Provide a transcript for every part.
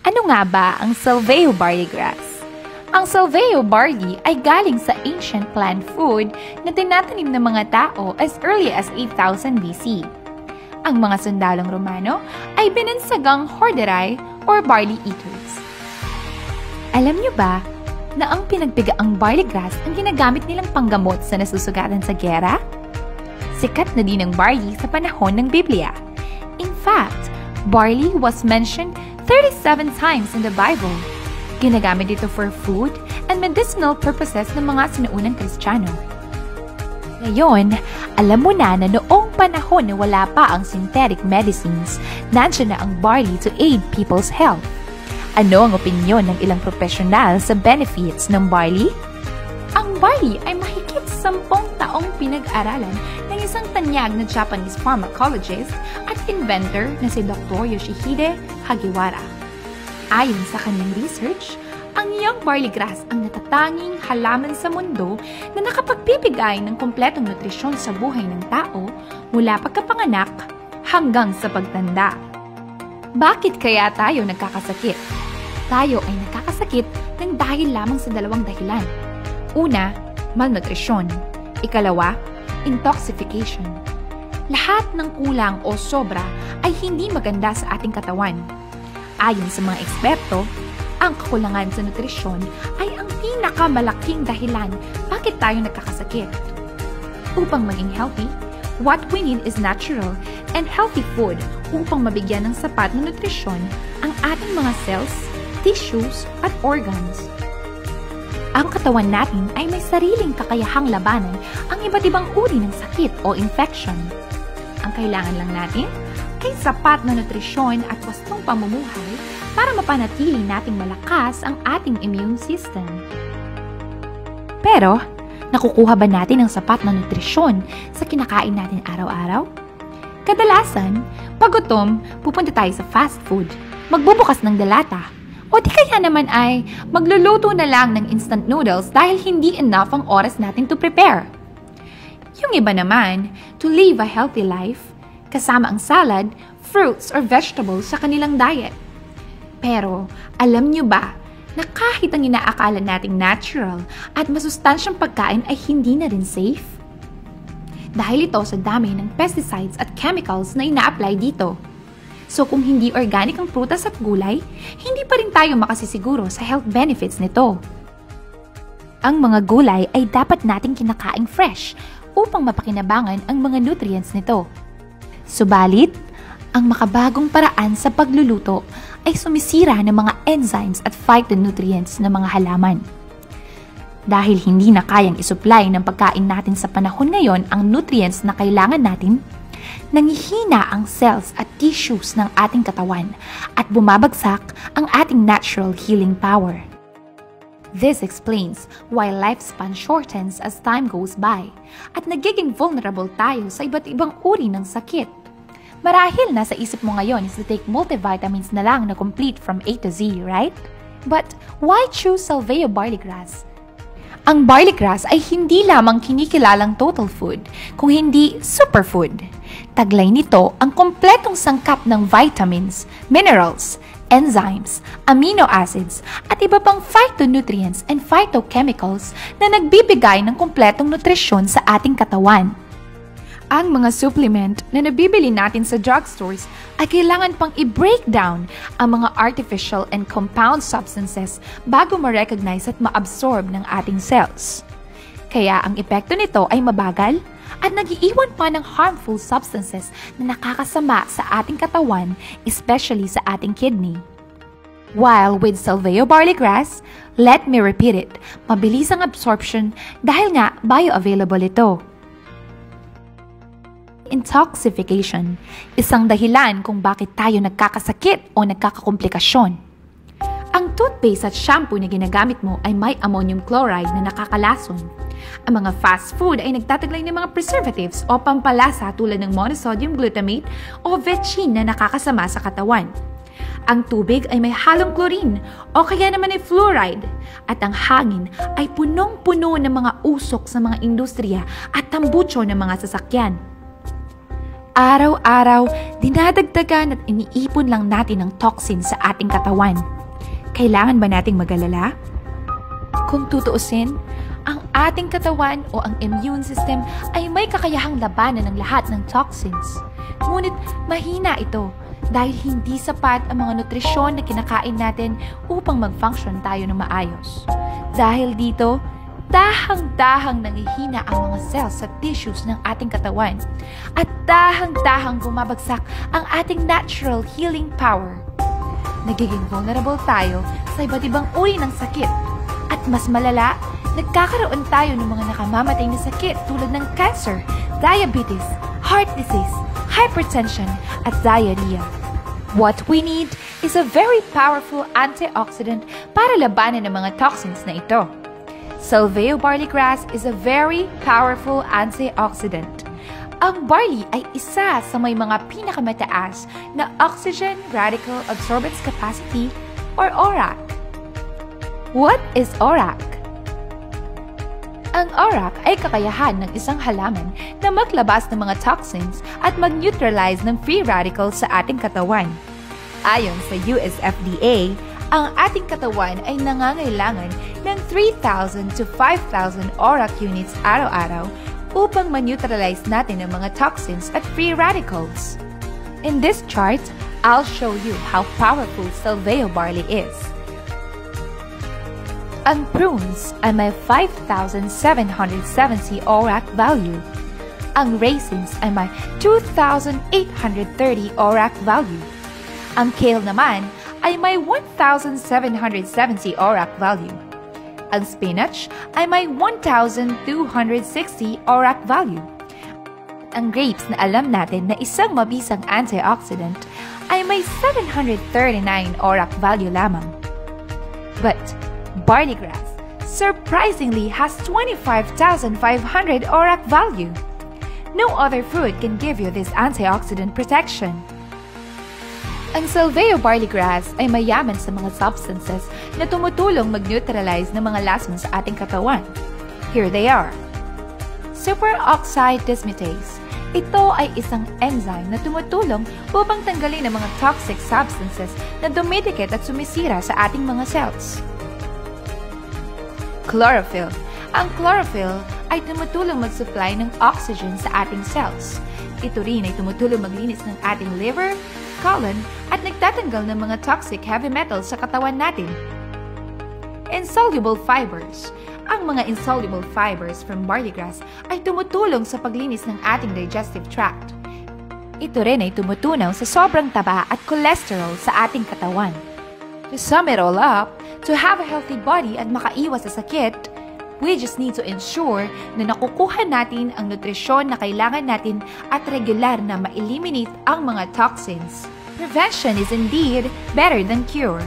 Ano nga ba ang Salveo barley grass? Ang Salveo barley ay galing sa ancient plant food na tinatanim ng mga tao as early as 8000 BC. Ang mga sundalong Romano ay binansagang horderai or barley eaters. Alam niyo ba na ang pinagpigaang barley grass ang ginagamit nilang panggamot sa nasusugatan sa gera? Sikat na din ang barley sa panahon ng Biblia. In fact, barley was mentioned 37 times in the Bible. Ginagamit ito for food and medicinal purposes ng mga sinuunang Kristiyano. Ngayon, alam mo na na noong panahon na wala pa ang synthetic medicines, nandiyan na ang barley to aid people's health. Ano ang opinyon ng ilang profesional sa benefits ng barley? Ang barley ay mahigit sampung taong pinag-aralan ng isang tanyag na Japanese pharmacologist at inventor na si Dr. Yoshihide Hagiwara. Ayon sa kanyang research, ang young barley grass ang natatanging halaman sa mundo na nakapagbibigay ng kumpletong nutrisyon sa buhay ng tao mula pagkapanganak hanggang sa pagtanda. Bakit kaya tayo nagkakasakit? Tayo ay nagkakasakit ng dahil lamang sa dalawang dahilan. Una, malnutrisyon. Ikalawa, intoxication. Lahat ng kulang o sobra ay hindi maganda sa ating katawan. Ayon sa mga eksperto, ang kakulangan sa nutrisyon ay ang pinakamalaking dahilan bakit tayo nagkakasakit. Upang maging healthy, what we need is natural and healthy food upang mabigyan ng sapat na nutrisyon ang ating mga cells, tissues, at organs. Ang katawan natin ay may sariling kakayahang labanan ang iba't ibang uri ng sakit o infection. Ang kailangan lang natin ay sapat na nutrisyon at wastong pamumuhay para mapanatili nating malakas ang ating immune system. Pero, nakukuha ba natin ang sapat na nutrisyon sa kinakain natin araw-araw? Kadalasan, pag gutom, pupunta tayo sa fast food, magbubukas ng dalata, o di kaya naman ay magluluto na lang ng instant noodles dahil hindi enough ang oras natin to prepare. Yung iba naman, to live a healthy life, kasama ang salad, fruits, or vegetables sa kanilang diet. Pero, alam nyo ba na kahit ang inaakala nating natural at masustansyang pagkain ay hindi na rin safe? Dahil ito sa dami ng pesticides at chemicals na ina-apply dito. So kung hindi organic ang prutas at gulay, hindi pa rin tayo makasisiguro sa health benefits nito. Ang mga gulay ay dapat nating kinakaing fresh upang mapakinabangan ang mga nutrients nito. Subalit, ang makabagong paraan sa pagluluto ay sumisira ng mga enzymes at phytonutrients ng mga halaman. Dahil hindi na kayang isupply ng pagkain natin sa panahon ngayon ang nutrients na kailangan natin, nangihina ang cells at tissues ng ating katawan at bumabagsak ang ating natural healing power. This explains why lifespan shortens as time goes by at nagiging vulnerable tayo sa iba't ibang uri ng sakit. Marahil nasa isip mo ngayon is to take multivitamins na lang na complete from A to Z, right? But why choose Salveo barley grass? Ang barley grass ay hindi lamang kinikilalang total food, kung hindi superfood. Taglay nito ang kompletong sangkap ng vitamins, minerals, enzymes, amino acids, at iba pang phytonutrients and phytochemicals na nagbibigay ng kompletong nutrisyon sa ating katawan. Ang mga supplement na nabibili natin sa drugstores ay kailangan pang i-break down ang mga artificial and compound substances bago ma-recognize at ma-absorb ng ating cells. Kaya ang epekto nito ay mabagal at nagiiwan pa ng harmful substances na nakakasama sa ating katawan, especially sa ating kidney. While with Salveo barley grass, let me repeat it, mabilis ang absorption dahil nga bioavailable ito. Intoxication, isang dahilan kung bakit tayo nagkakasakit o nagkakakomplikasyon. Ang toothpaste at shampoo na ginagamit mo ay may ammonium chloride na nakakalason. Ang mga fast food ay nagtataglay ng mga preservatives o pampalasa tulad ng monosodium glutamate o vetchin na nakakasama sa katawan. Ang tubig ay may halong chlorine o kaya naman ay fluoride. At ang hangin ay punong-puno ng mga usok sa mga industriya at tambucho ng mga sasakyan. Araw-araw, dinadagdagan at iniipon lang natin ng toxin sa ating katawan. Kailangan ba nating magalala? Kung tutuusin, ang ating katawan o ang immune system ay may kakayahang labanan ng lahat ng toxins. Ngunit mahina ito dahil hindi sapat ang mga nutrisyon na kinakain natin upang mag-function tayo ng maayos. Dahil dito, dahang-dahang nangihina ang mga cells sa tissues ng ating katawan at dahang-dahang bumabagsak ang ating natural healing power. Nagiging vulnerable tayo sa iba't ibang uri ng sakit at mas malala, nagkakaroon tayo ng mga nakamamatay na sakit tulad ng cancer, diabetes, heart disease, hypertension, at diarrhea. What we need is a very powerful antioxidant para labanan ang mga toxins na ito. Salveo barley grass is a very powerful antioxidant. Ang barley ay isa sa may mga pinakamataas na oxygen radical absorbance capacity or ORAC. What is ORAC? Ang ORAC ay kakayahan ng isang halaman na maglabas ng mga toxins at mag-neutralize ng free radicals sa ating katawan. Ayon sa US FDA, ang ating katawan ay nangangailangan ng 3,000 to 5,000 ORAC units araw-araw upang ma-neutralize natin ang mga toxins at free radicals. In this chart, I'll show you how powerful Salveo barley is. Ang prunes ay may 5,770 ORAC value. Ang raisins ay may 2,830 ORAC value. Ang kale naman ay may 1,770 ORAC value. Ang spinach ay may 1,260 ORAC value. Ang grapes na alam natin na isang mabisang antioxidant ay may 739 ORAC value lamang. But barley grass surprisingly has 25,500 ORAC value. No other fruit can give you this antioxidant protection. Ang Salveo barley grass ay mayaman sa mga substances na tumutulong mag-neutralize ng mga lason sa ating katawan. Here they are. Superoxide dismutase. Ito ay isang enzyme na tumutulong upang tanggalin ang mga toxic substances na dumidikit at sumisira sa ating mga cells. Chlorophyll. Ang chlorophyll ay tumutulong mag-supply ng oxygen sa ating cells. Ito rin ay tumutulong maglinis ng ating liver, colon, at nagtatanggal ng mga toxic heavy metals sa katawan natin. Insoluble fibers. Ang mga insoluble fibers from barley grass ay tumutulong sa paglinis ng ating digestive tract. Ito rin ay tumutunaw sa sobrang taba at cholesterol sa ating katawan. To sum it all up, to have a healthy body at makaiwas sa sakit, we just need to ensure na nakukuha natin ang nutrisyon na kailangan natin at regular na ma-eliminate ang mga toxins. Prevention is indeed better than cure.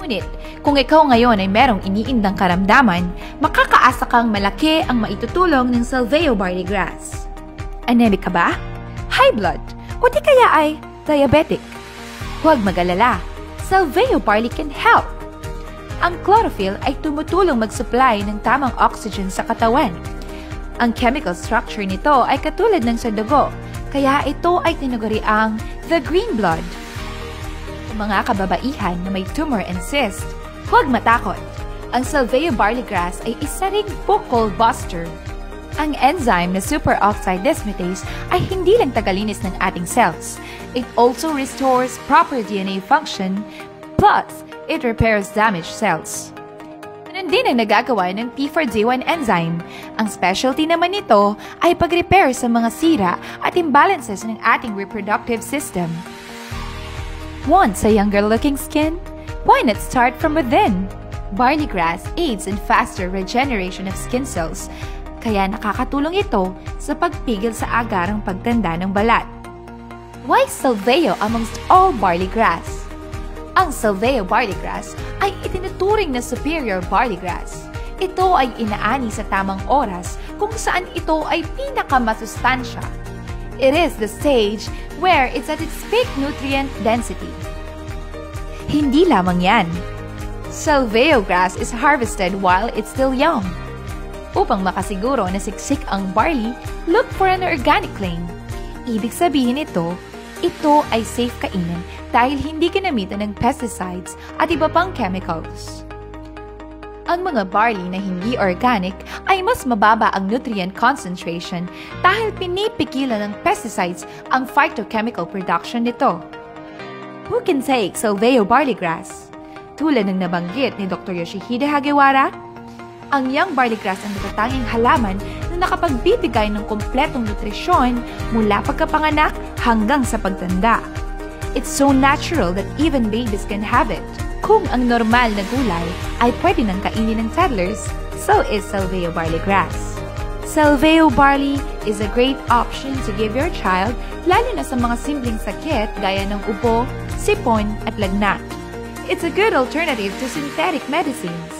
Ngunit, kung ikaw ngayon ay merong iniindang karamdaman, makakaasa kang malaki ang maitutulong ng Salveo barley grass. Anemic ka ba? High blood? O di kaya ay diabetic? Huwag mag-alala. Salveo barley can help. Ang chlorophyll ay tumutulong mag-supply ng tamang oxygen sa katawan. Ang chemical structure nito ay katulad ng sa dugo, kaya ito ay tinaguriang the green blood. Mga kababaihan na may tumor and cyst, huwag matakot. Ang Salveo barley grass ay isa ring buccal buster. Ang enzyme na superoxide dismutase ay hindi lang tagalinis ng ating cells. It also restores proper DNA function, plus it repairs damaged cells. Ganun din ang nagagawa ng P4D1 enzyme. Ang specialty naman nito ay pag-repair sa mga sira at imbalances ng ating reproductive system. Want a younger-looking skin? Why not start from within? Barley grass aids in faster regeneration of skin cells, kaya nakakatulong ito sa pagpigil sa agarang pagtanda ng balat. Why Salveo amongst all barley grass? Ang Salveo barley grass ay itinuturing na superior barley grass. Ito ay inaani sa tamang oras kung saan ito ay pinakamasustansya. It is the stage where it's at its peak nutrient density. Hindi lamang yan. Salveo grass is harvested while it's still young. Upang makasiguro na siksik ang barley, look for an organic claim. ibig sabihin nito, ito ay safe kainin dahil hindi ginamitan ng pesticides at iba pang chemicals. Ang mga barley na hindi organic ay mas mababa ang nutrient concentration dahil pinipigilan ng pesticides ang phytochemical production nito. Who can take Salveo barley grass? Tulad ng nabanggit ni Dr. Yoshihide Hagewara, ang young barley grass ang natatanging halaman na nakapagbibigay ng kompletong nutrisyon mula pagkapanganak hanggang sa pagtanda. It's so natural that even babies can have it. Kung ang normal na gulay ay pwede nang kainin ng toddlers, so is Salveo barley grass. Salveo barley is a great option to give your child lalo na sa mga simpleng sakit gaya ng ubo, sipon at lagnat. It's a good alternative to synthetic medicines.